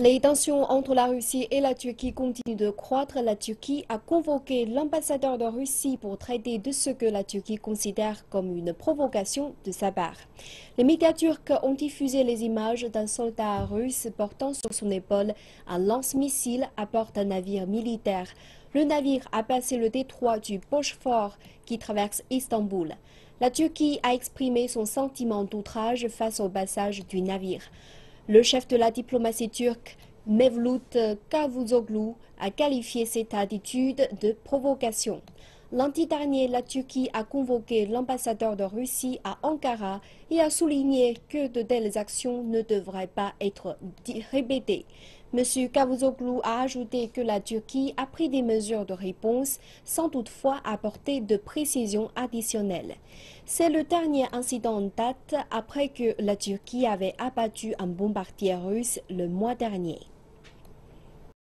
Les tensions entre la Russie et la Turquie continuent de croître. La Turquie a convoqué l'ambassadeur de Russie pour traiter de ce que la Turquie considère comme une provocation de sa part. Les médias turcs ont diffusé les images d'un soldat russe portant sur son épaule un lance-missile à bord d'un navire militaire. Le navire a passé le détroit du Bosphore qui traverse Istanbul. La Turquie a exprimé son sentiment d'outrage face au passage du navire. Le chef de la diplomatie turque, Mevlut Cavusoglu, a qualifié cette attitude de provocation. Lundi dernier, la Turquie a convoqué l'ambassadeur de Russie à Ankara et a souligné que de telles actions ne devraient pas être répétées. M. Cavusoglu a ajouté que la Turquie a pris des mesures de réponse sans toutefois apporter de précisions additionnelles. C'est le dernier incident en date après que la Turquie avait abattu un bombardier russe le mois dernier.